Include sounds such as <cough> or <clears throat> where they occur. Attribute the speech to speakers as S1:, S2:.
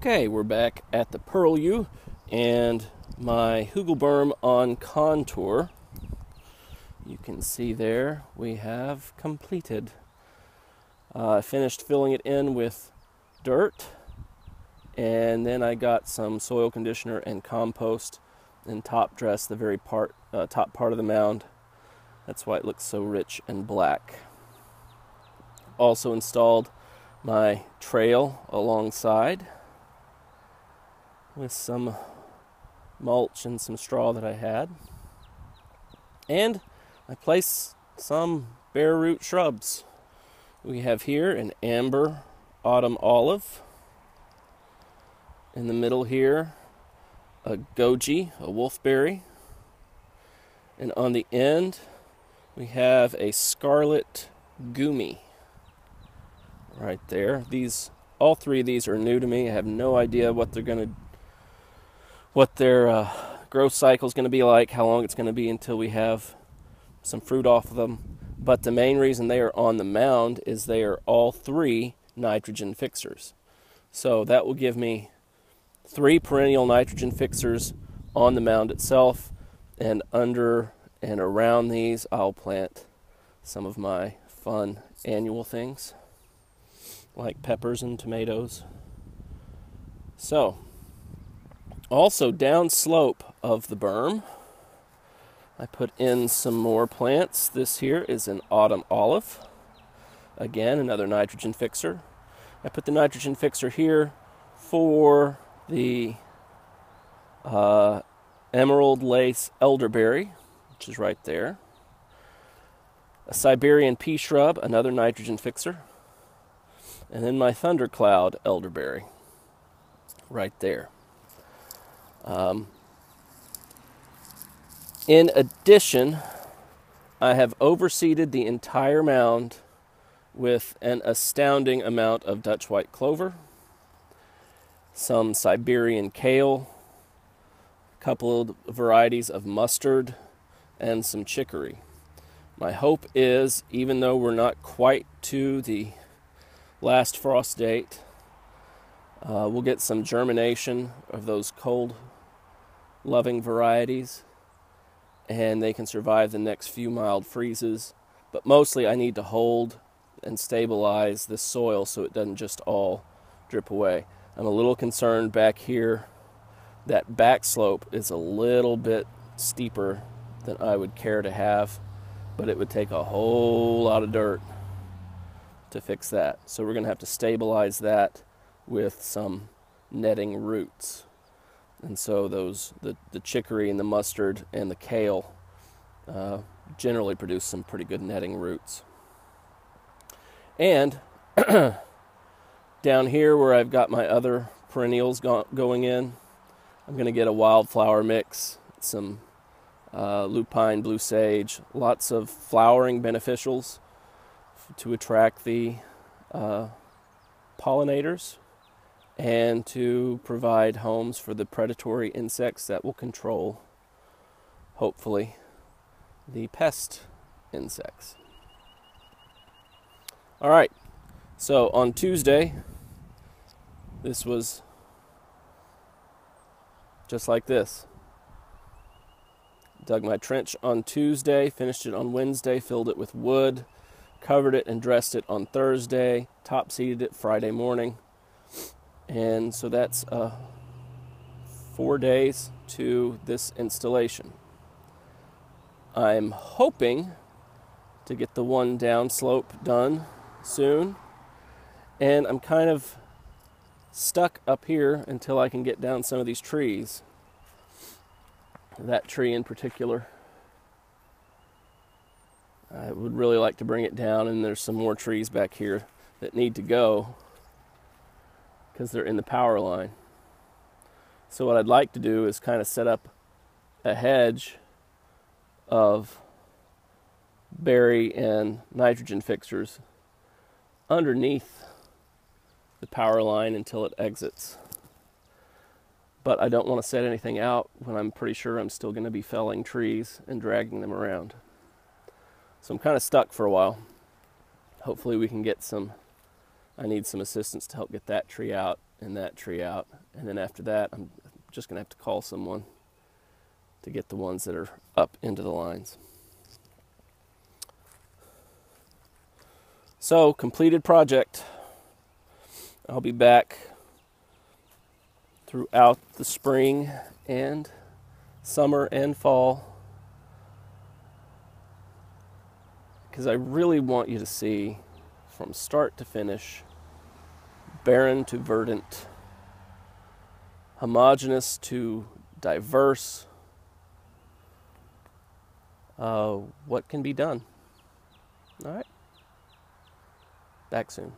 S1: Okay, we're back at the Pearl Purlieu and my Hugelberm on contour. You can see there we have completed. Uh, finished filling it in with dirt and then I got some soil conditioner and compost and top dress the very part uh, top part of the mound. That's why it looks so rich and black. Also installed my trail alongside with some mulch and some straw that I had. And I place some bare root shrubs. We have here an amber autumn olive. In the middle here, a goji, a wolfberry. And on the end, we have a scarlet goumi right there. These all three of these are new to me. I have no idea what they're going to what their uh, growth cycle is going to be like, how long it's going to be until we have some fruit off of them. But the main reason they are on the mound is they are all three nitrogen fixers. So that will give me three perennial nitrogen fixers on the mound itself, and under and around these, I'll plant some of my fun annual things like peppers and tomatoes. So, also downslope of the berm, I put in some more plants. This here is an autumn olive. Again, another nitrogen fixer. I put the nitrogen fixer here for the uh, emerald lace elderberry, which is right there. A Siberian pea shrub, another nitrogen fixer. And then my thundercloud elderberry, right there. Um, in addition, I have overseeded the entire mound with an astounding amount of Dutch white clover, some Siberian kale, a couple of varieties of mustard, and some chicory. My hope is, even though we're not quite to the last frost date, uh, we'll get some germination of those cold loving varieties and they can survive the next few mild freezes. But mostly, I need to hold and stabilize this soil so it doesn't just all drip away. I'm a little concerned back here that back slope is a little bit steeper than I would care to have, but it would take a whole lot of dirt to fix that. So we're going to have to stabilize that with some netting roots. And so those the, the chicory and the mustard and the kale uh, generally produce some pretty good netting roots. And <clears throat> down here where I've got my other perennials go- going in, I'm going to get a wildflower mix, some uh, lupine, blue sage, lots of flowering beneficials to attract the uh, pollinators and to provide homes for the predatory insects that will control, hopefully, the pest insects. All right, so on Tuesday, this was just like this. Dug my trench on Tuesday, finished it on Wednesday, filled it with wood, covered it and dressed it on Thursday, top seeded it Friday morning. And so that's uh, four days to this installation. I'm hoping to get the one downslope done soon. And I'm kind of stuck up here until I can get down some of these trees. That tree in particular. I would really like to bring it down, and there's some more trees back here that need to go because they're in the power line. So, what I'd like to do is kind of set up a hedge of berry and nitrogen fixers underneath the power line until it exits. But I don't want to set anything out when I'm pretty sure I'm still going to be felling trees and dragging them around. So I'm kind of stuck for a while. Hopefully, we can get some I need some assistance to help get that tree out and that tree out. And then after that, I'm just going to have to call someone to get the ones that are up into the lines. So, completed project. I'll be back throughout the spring and summer and fall because I really want you to see from start to finish, barren to verdant, homogeneous to diverse, uh, what can be done. All right. Back soon.